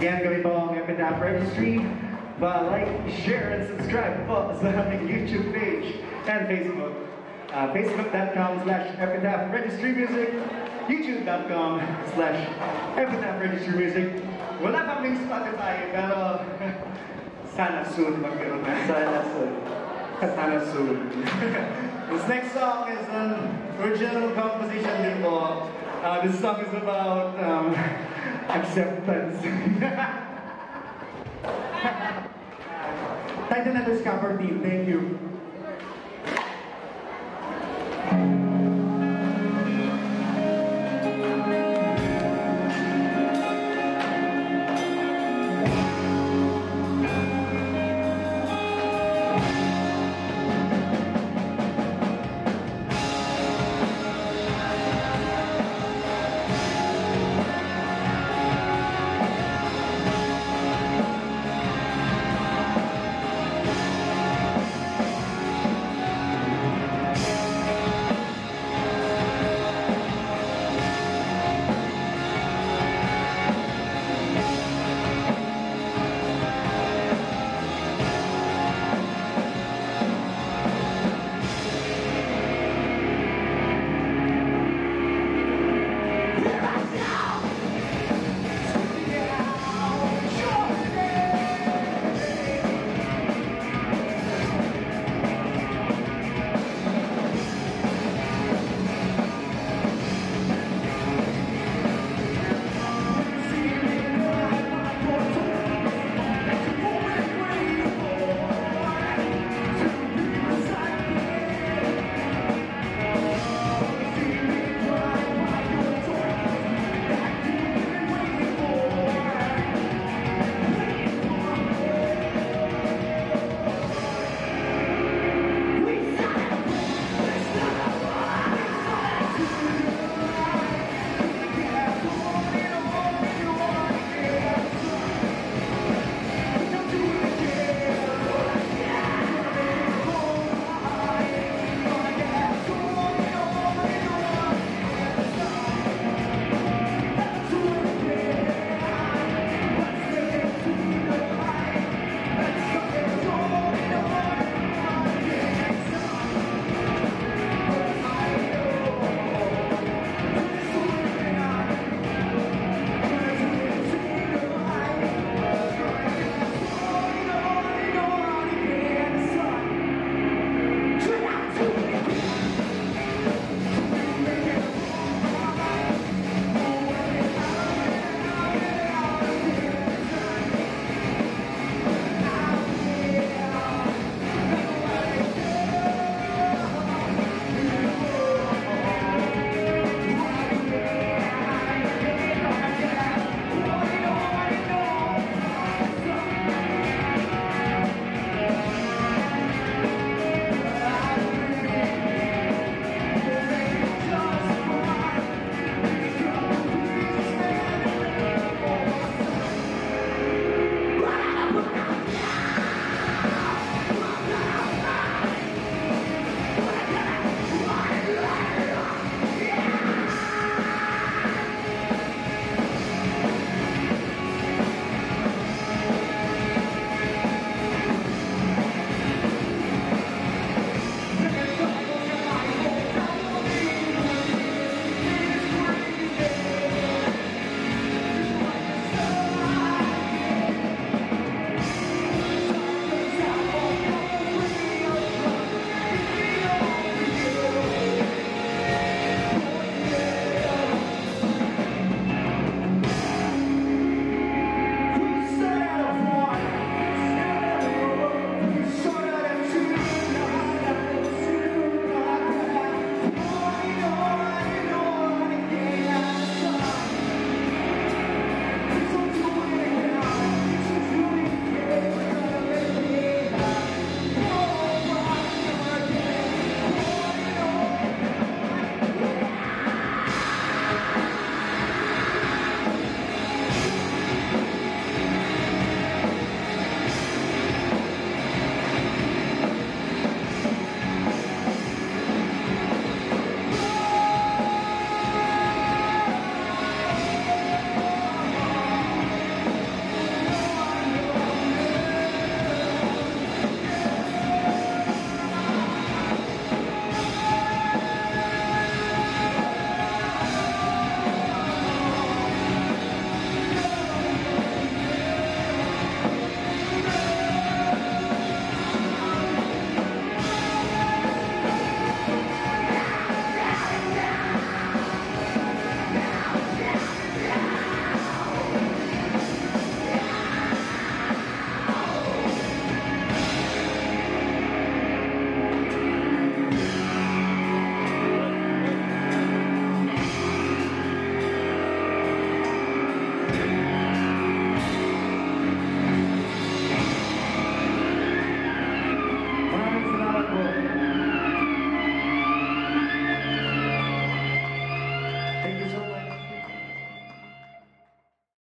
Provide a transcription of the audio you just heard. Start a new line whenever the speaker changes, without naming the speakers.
Again, kami po ang Epitaph Registry. but like, share, and subscribe po sa aming YouTube page and Facebook. Uh, Facebook.com slash Epitaph Registry Music. YouTube.com slash Epitaph Registry Music. Wala pa kaming Spotify, pero sana soon magkaroon na.
Sana soon.
Sana soon. this next song is an original composition din po. Uh, this song is about um, acceptance.
Title na this Coppertine. Thank you.